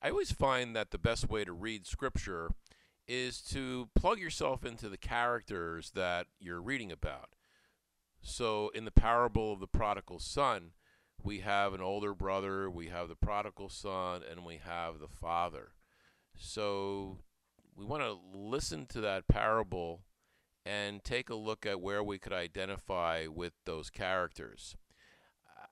I always find that the best way to read scripture is to plug yourself into the characters that you're reading about. So, in the parable of the prodigal son, we have an older brother, we have the prodigal son, and we have the father. So, we want to listen to that parable and take a look at where we could identify with those characters.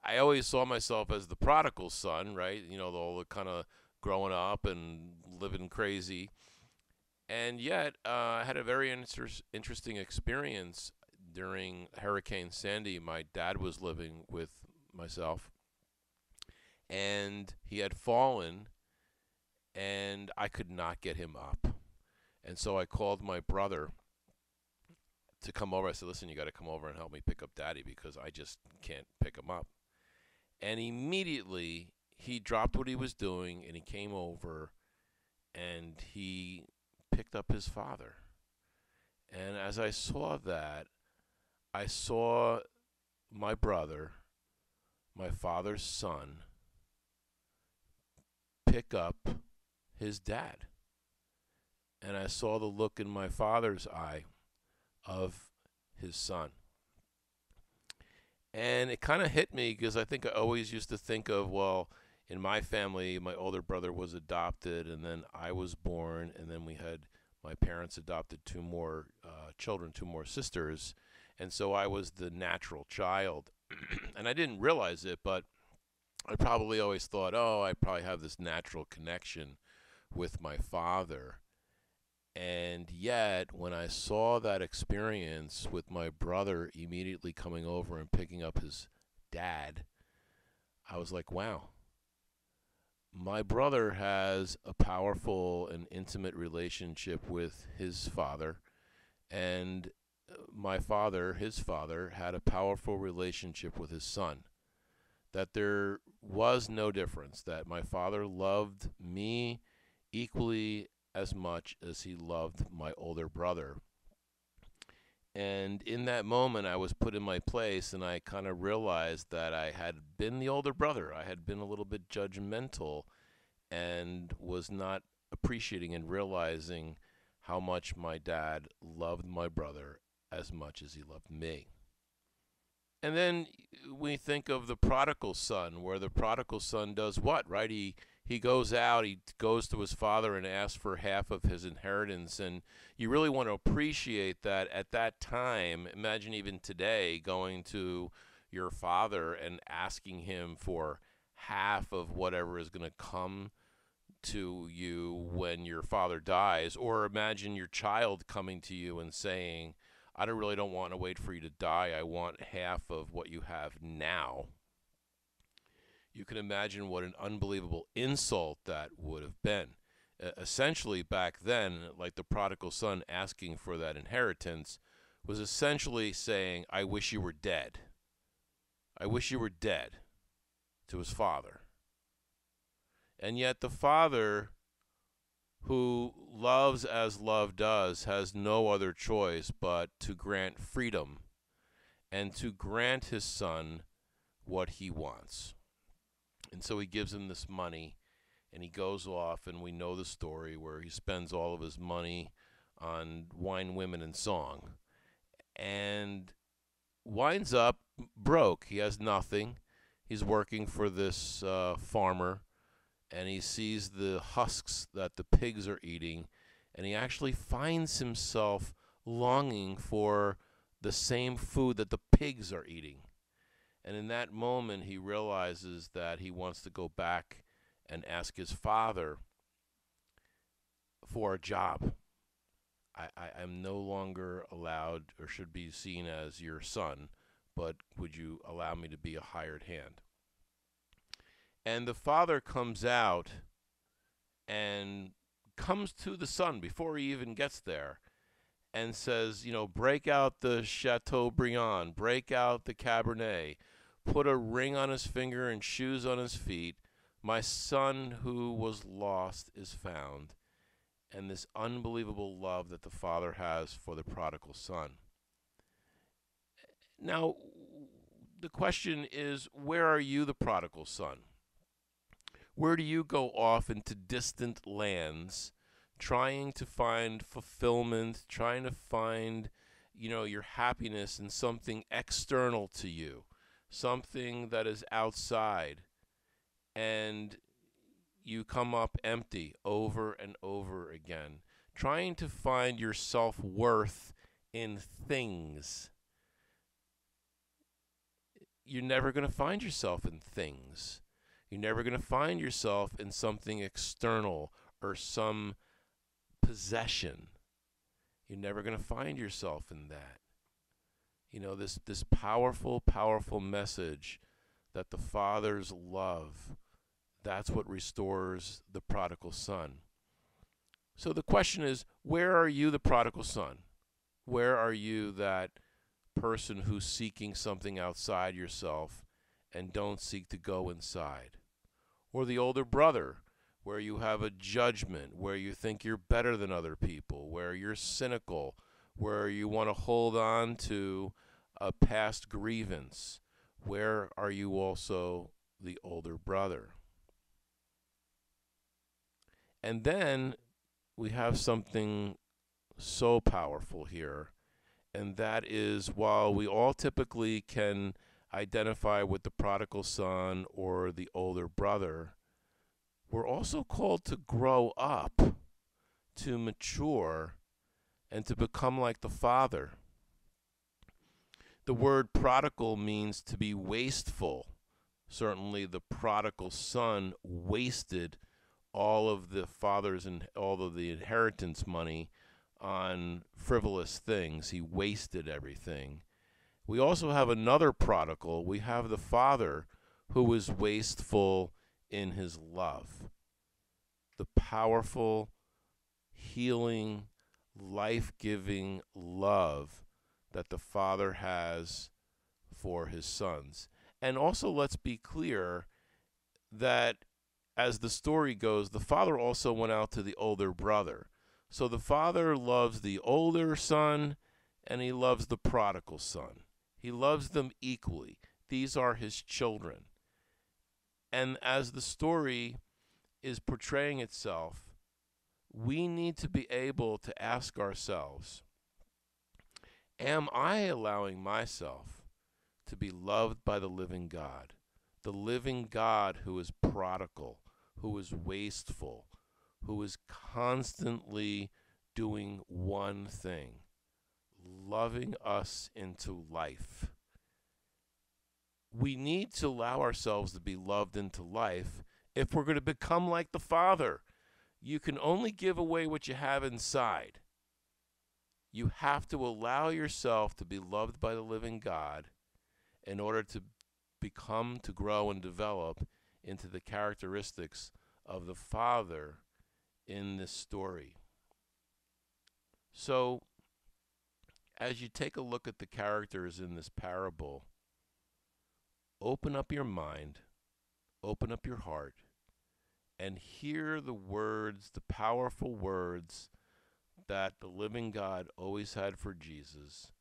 I always saw myself as the prodigal son, right? You know, all the kind of growing up and living crazy. And yet, uh, I had a very inter- interesting experience during Hurricane Sandy. My dad was living with myself, and he had fallen, and I could not get him up. And so I called my brother to come over. I said, "Listen, you got to come over and help me pick up Daddy because I just can't pick him up." And immediately he dropped what he was doing and he came over and he picked up his father. And as I saw that, I saw my brother, my father's son, pick up his dad. And I saw the look in my father's eye of his son. And it kind of hit me because I think I always used to think of, well, in my family, my older brother was adopted, and then I was born, and then we had my parents adopted two more uh, children, two more sisters, and so I was the natural child. and I didn't realize it, but I probably always thought, oh, I probably have this natural connection with my father. And yet, when I saw that experience with my brother immediately coming over and picking up his dad, I was like, wow. My brother has a powerful and intimate relationship with his father, and uh, my father, his father, had a powerful relationship with his son. That there was no difference, that my father loved me equally as much as he loved my older brother. And in that moment, I was put in my place, and I kind of realized that I had been the older brother. I had been a little bit judgmental and was not appreciating and realizing how much my dad loved my brother as much as he loved me. And then we think of the prodigal son, where the prodigal son does what, right? He he goes out, he goes to his father and asks for half of his inheritance. And you really want to appreciate that at that time. Imagine even today going to your father and asking him for half of whatever is going to come to you when your father dies. Or imagine your child coming to you and saying, I don't really don't want to wait for you to die. I want half of what you have now you can imagine what an unbelievable insult that would have been. Uh, essentially, back then, like the prodigal son asking for that inheritance, was essentially saying, I wish you were dead. I wish you were dead to his father. And yet, the father who loves as love does has no other choice but to grant freedom and to grant his son what he wants. And so he gives him this money and he goes off, and we know the story where he spends all of his money on wine, women, and song. And winds up broke. He has nothing. He's working for this uh, farmer, and he sees the husks that the pigs are eating, and he actually finds himself longing for the same food that the pigs are eating. And in that moment, he realizes that he wants to go back and ask his father for a job. I, I am no longer allowed or should be seen as your son, but would you allow me to be a hired hand? And the father comes out and comes to the son before he even gets there and says, you know, break out the Chateaubriand, break out the Cabernet, put a ring on his finger and shoes on his feet. My son who was lost is found. And this unbelievable love that the father has for the prodigal son. Now, the question is where are you the prodigal son? Where do you go off into distant lands trying to find fulfillment, trying to find, you know, your happiness in something external to you, something that is outside, and you come up empty over and over again, trying to find your self worth in things. You're never going to find yourself in things. You're never going to find yourself in something external or some possession. You're never going to find yourself in that. You know, this, this powerful, powerful message that the Father's love, that's what restores the prodigal son. So the question is where are you, the prodigal son? Where are you, that person who's seeking something outside yourself and don't seek to go inside? Or the older brother where you have a judgment, where you think you're better than other people, where you're cynical, where you want to hold on to a past grievance, where are you also the older brother? And then we have something so powerful here, and that is while we all typically can identify with the prodigal son or the older brother, we're also called to grow up, to mature, and to become like the Father. The word prodigal means to be wasteful. Certainly, the prodigal son wasted all of the father's and all of the inheritance money on frivolous things. He wasted everything. We also have another prodigal. We have the father who was wasteful in his love. The powerful, healing, life giving love that the Father has for his sons. And also, let's be clear that as the story goes, the father also went out to the older brother. So the father loves the older son and he loves the prodigal son. He loves them equally. These are his children. And as the story is portraying itself, we need to be able to ask ourselves Am I allowing myself to be loved by the living God? The living God who is prodigal, who is wasteful, who is constantly doing one thing loving us into life we need to allow ourselves to be loved into life if we're going to become like the Father. You can only give away what you have inside. You have to allow yourself to be loved by the living God in order to become, to grow, and develop into the characteristics of the Father in this story. So, as you take a look at the characters in this parable, open up your mind, open up your heart, and hear the words, the powerful words that the living God always had for Jesus.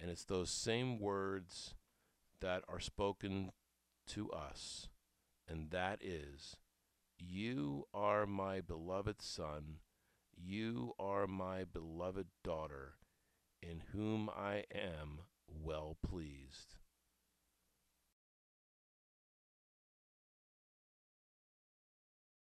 And it's those same words that are spoken to us. And that is, You are my beloved Son, you are my beloved daughter, in whom I am well pleased.